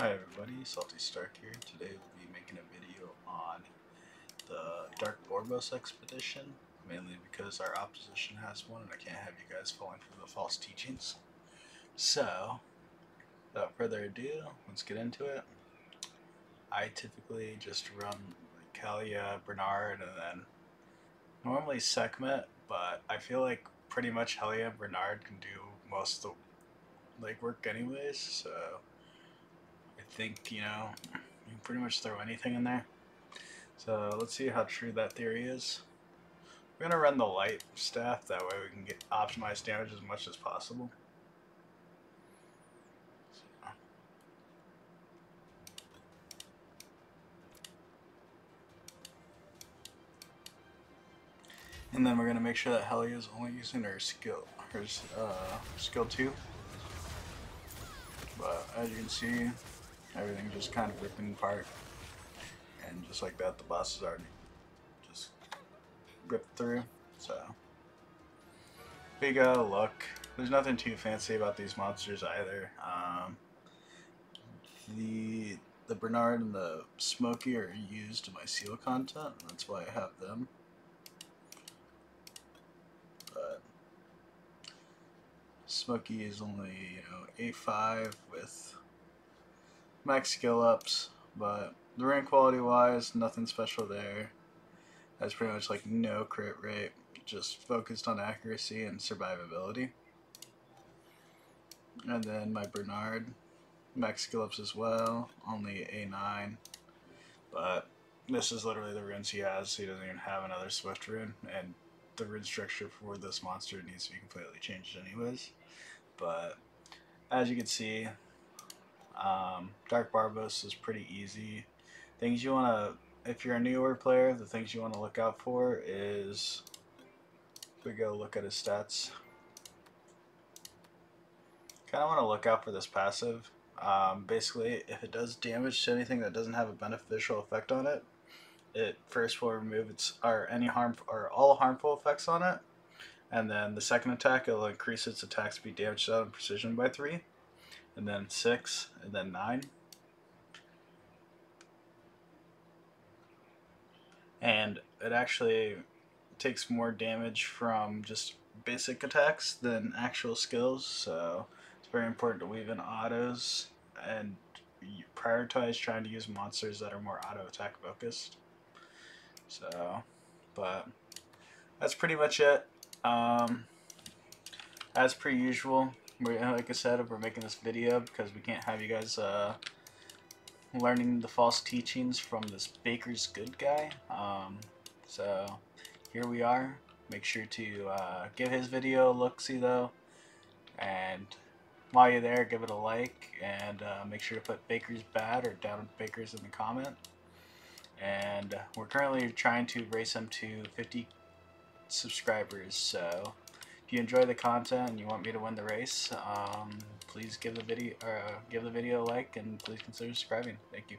Hi everybody, Salty Stark here. Today we'll be making a video on the Dark Barbos expedition, mainly because our opposition has one and I can't have you guys falling for the false teachings. So, without further ado, let's get into it. I typically just run Helia, Bernard, and then normally Sekhmet, but I feel like pretty much Helia Bernard can do most of the legwork anyways, so think, you know, you can pretty much throw anything in there. So let's see how true that theory is. We're going to run the light staff, that way we can get optimized damage as much as possible. And then we're going to make sure that Helia is only using her skill, her uh, skill 2. But as you can see, everything just kind of ripping apart. And just like that, the boss is already just ripped through. So, big uh, look. There's nothing too fancy about these monsters either. Um, the the Bernard and the Smoky are used in my seal content. That's why I have them. But Smoky is only you know A5 with max skill ups, but the rank quality wise, nothing special there. That's pretty much like no crit rate, just focused on accuracy and survivability. And then my Bernard, max skill ups as well, only A9. But this is literally the runes he has, so he doesn't even have another Swift rune, and the rune structure for this monster needs to be completely changed anyways. But as you can see, um, Dark Barbos is pretty easy. Things you want to, if you're a newer player, the things you want to look out for is, if we go look at his stats, kind of want to look out for this passive. Um, basically, if it does damage to anything that doesn't have a beneficial effect on it, it first will remove its or any harm or all harmful effects on it, and then the second attack it'll increase its attack speed, damage, and precision by three, and then six, and then nine. And it actually takes more damage from just basic attacks than actual skills, so it's very important to weave in autos and prioritize trying to use monsters that are more auto attack focused. So, but that's pretty much it. Um, as per usual, we like I said, we're making this video because we can't have you guys uh, learning the false teachings from this baker's good guy. Um, so here we are. Make sure to uh, give his video a look-see though, and while you're there, give it a like, and uh, make sure to put Baker's bad or down Baker's in the comment. And we're currently trying to race him to 50 subscribers, so if you enjoy the content and you want me to win the race, um, please give the video uh, give the video a like and please consider subscribing. Thank you.